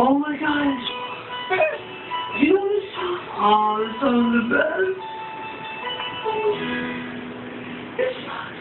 Oh my gosh. You know this song? Oh, this song is the best. This song